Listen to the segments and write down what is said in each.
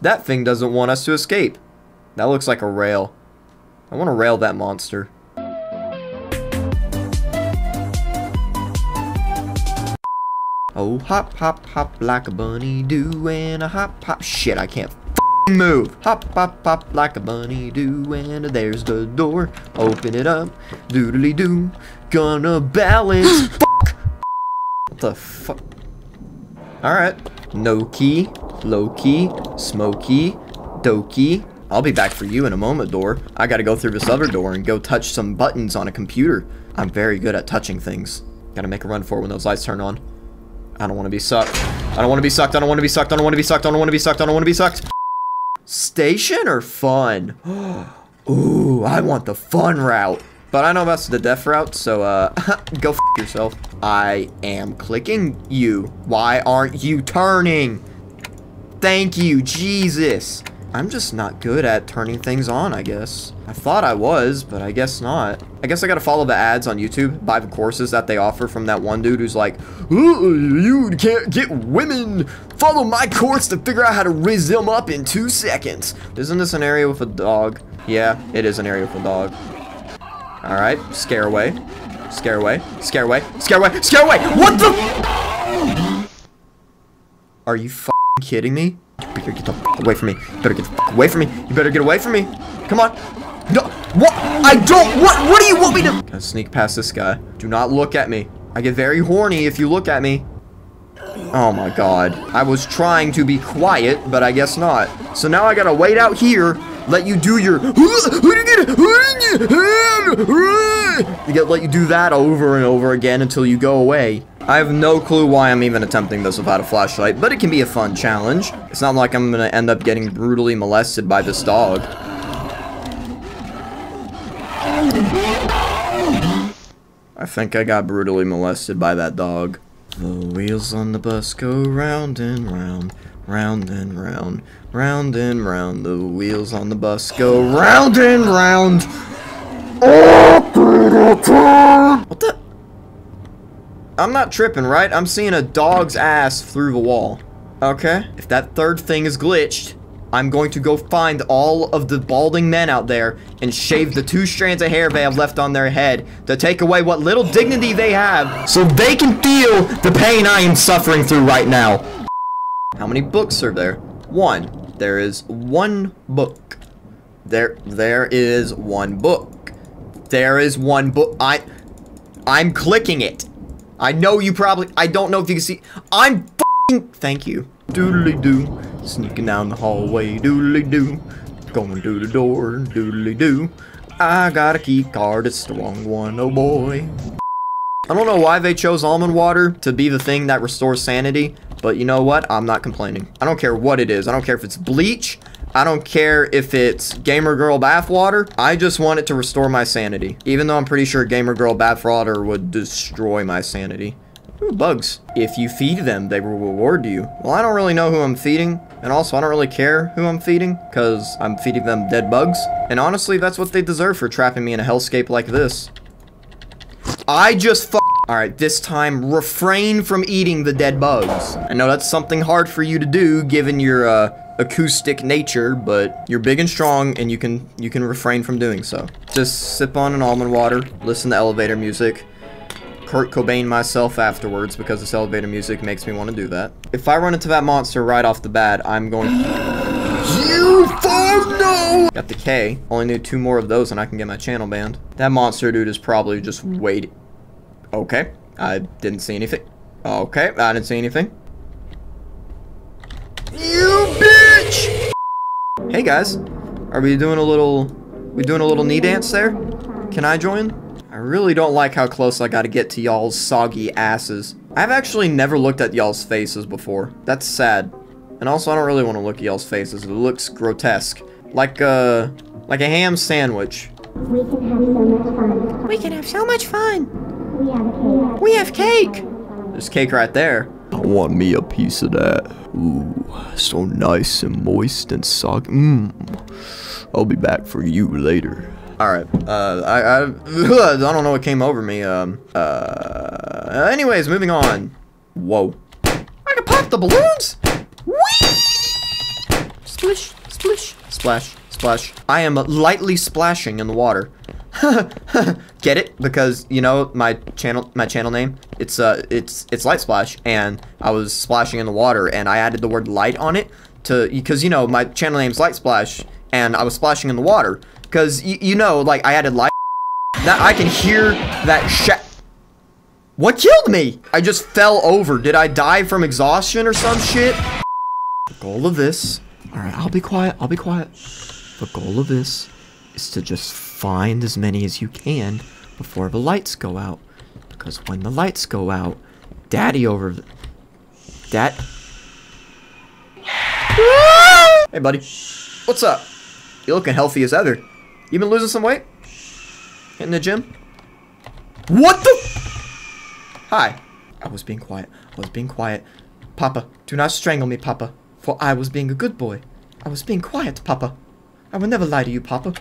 That thing doesn't want us to escape. That looks like a rail. I want to rail that monster. Oh, hop, hop, hop like a bunny do, and a hop, hop. Shit, I can't move. Hop, hop, hop like a bunny do, and there's the door. Open it up, doodly doo. Gonna balance. What the fuck? Alright. No key, low key, smoky, dokey. I'll be back for you in a moment, door. I gotta go through this other door and go touch some buttons on a computer. I'm very good at touching things. Gotta make a run for it when those lights turn on. I don't want to be sucked. I don't want to be sucked. I don't want to be sucked. I don't want to be sucked. I don't want to be sucked. I don't want to be sucked. Station or fun? Ooh, I want the fun route. But I know that's the death route, so uh, go f yourself. I am clicking you. Why aren't you turning? Thank you, Jesus. I'm just not good at turning things on, I guess. I thought I was, but I guess not. I guess I gotta follow the ads on YouTube, buy the courses that they offer from that one dude who's like, you can't get women. Follow my course to figure out how to riz them up in two seconds. Isn't this an area with a dog? Yeah, it is an area with a dog. Alright, scare away. Scare away. Scare away. Scare away. Scare away! What the Are you kidding me? You better get the away from me. You better get the away from me. You better get away from me. Come on. No. What? I don't. What? What do you want me to? Gotta sneak past this guy. Do not look at me. I get very horny if you look at me. Oh my god. I was trying to be quiet, but I guess not. So now I gotta wait out here, let you do your you get let you do that over and over again until you go away. I have no clue why I'm even attempting this without a flashlight, but it can be a fun challenge. It's not like I'm gonna end up getting brutally molested by this dog. I think I got brutally molested by that dog. The wheels on the bus go round and round, round and round, round and round. The wheels on the bus go round and round. What the? I'm not tripping, right? I'm seeing a dog's ass through the wall. Okay. If that third thing is glitched, I'm going to go find all of the balding men out there and shave the two strands of hair they have left on their head to take away what little dignity they have so they can feel the pain I am suffering through right now. How many books are there? One. There is one book. There, there is one book. There is one book. I, I'm clicking it. I know you probably, I don't know if you can see. I'm thank you. Doodly doo. Sneaking down the hallway, doodly doo. Going through the door, doodly doo. I got a key card, it's the wrong one, oh boy. I don't know why they chose almond water to be the thing that restores sanity, but you know what? I'm not complaining. I don't care what it is. I don't care if it's bleach. I don't care if it's Gamer Girl bathwater. I just want it to restore my sanity. Even though I'm pretty sure Gamer Girl bathwater would destroy my sanity. Ooh, bugs. If you feed them, they will reward you. Well, I don't really know who I'm feeding. And also, I don't really care who I'm feeding, because I'm feeding them dead bugs. And honestly, that's what they deserve for trapping me in a hellscape like this. I just fu- Alright, this time, refrain from eating the dead bugs. I know that's something hard for you to do, given your, uh, acoustic nature, but you're big and strong, and you can, you can refrain from doing so. Just sip on an almond water, listen to elevator music, Kurt Cobain myself afterwards because this elevator music makes me want to do that. If I run into that monster right off the bat, I'm going You fuck no! Got the K. Only need two more of those and I can get my channel banned. That monster dude is probably just waiting. Okay. I didn't see anything. Okay, I didn't see anything. You bitch! Hey guys, are we doing a little, we doing a little knee dance there? Can I join? I really don't like how close I gotta get to y'all's soggy asses. I've actually never looked at y'all's faces before. That's sad. And also, I don't really want to look at y'all's faces. It looks grotesque. Like a, like a ham sandwich. We can have so much fun. We can have so much fun. We have cake. We have cake. There's cake right there. I want me a piece of that. Ooh, so nice and moist and soggy. Mmm. I'll be back for you later. Alright, uh, I, I, I don't know what came over me, um, uh, anyways, moving on. Whoa. I can pop the balloons? Whee! splish, splish, splash, splash. I am lightly splashing in the water. Get it? Because you know my channel, my channel name. It's uh, it's it's light splash, and I was splashing in the water, and I added the word light on it to because you know my channel name's light splash, and I was splashing in the water because you know like I added light. That I can hear that shit. What killed me? I just fell over. Did I die from exhaustion or some shit? The goal of this. All right, I'll be quiet. I'll be quiet. The goal of this is to just find as many as you can before the lights go out. Because when the lights go out, Daddy over... Dad... Hey, buddy. What's up? You looking healthy as ever. You been losing some weight? Hitting the gym? What the... Hi. I was being quiet. I was being quiet. Papa, do not strangle me, Papa. For I was being a good boy. I was being quiet, Papa. I will never lie to you, Papa.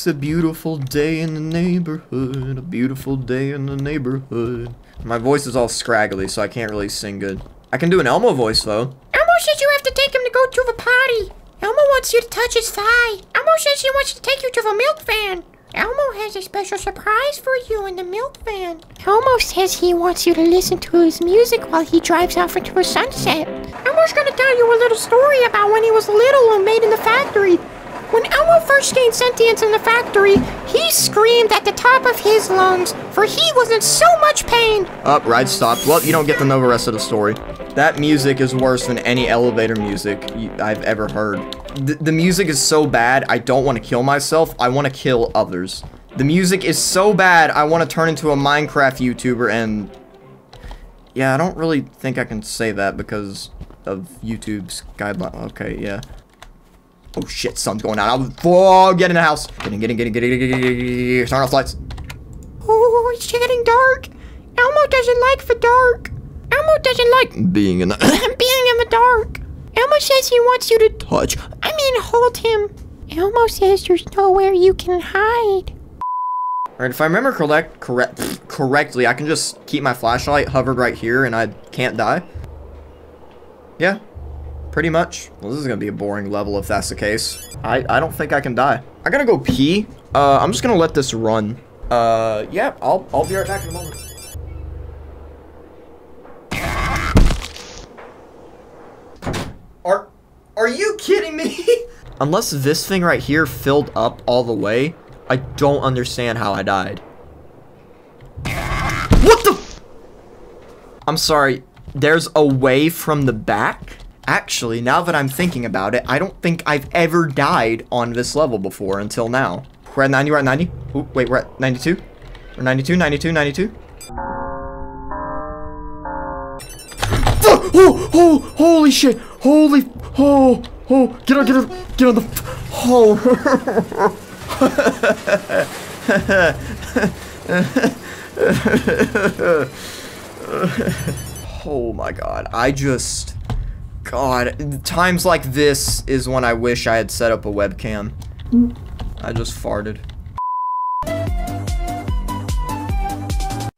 It's a beautiful day in the neighborhood. A beautiful day in the neighborhood. My voice is all scraggly, so I can't really sing good. I can do an Elmo voice, though. Elmo says you have to take him to go to the party. Elmo wants you to touch his thigh. Elmo says he wants to take you to the milk van. Elmo has a special surprise for you in the milk van. Elmo says he wants you to listen to his music while he drives off into the sunset. Elmo's gonna tell you a little story about when he was little and made in the factory. When Elmo first gained sentience in the factory, he screamed at the top of his lungs, for he was in so much pain. Up, ride stopped. Well, you don't get to know the rest of the story. That music is worse than any elevator music I've ever heard. The, the music is so bad, I don't want to kill myself. I want to kill others. The music is so bad, I want to turn into a Minecraft YouTuber and... Yeah, I don't really think I can say that because of YouTube's guideline. Okay, yeah. Oh shit, sun's going out. I'll oh, get in the house. Get in, get in, get in, get in, get in, get in, get in. Turn off lights. Oh, it's getting dark. Elmo doesn't like the dark. Elmo doesn't like Being in the being in the dark. Elmo says he wants you to touch. I mean, hold him. Elmo says there's nowhere you can hide. Alright, if I remember correct, correct, correctly, I can just keep my flashlight hovered right here and I can't die. Yeah, pretty much. Well, this is gonna be a boring level if that's the case. I, I don't think I can die. I gotta go pee. Uh, I'm just gonna let this run. Uh, yeah, I'll, I'll be right back in a moment. Are, are you kidding me? Unless this thing right here filled up all the way, I don't understand how I died. What the? I'm sorry, there's a way from the back? Actually, now that I'm thinking about it, I don't think I've ever died on this level before until now. We're at 90, we're at 90. Ooh, wait, we're at 92? We're 92, 92, 92. Oh, oh, oh, holy shit. Holy, oh, oh, get on, get on, get on the, oh. oh my god, I just, god, times like this is when I wish I had set up a webcam. Mm. I just farted.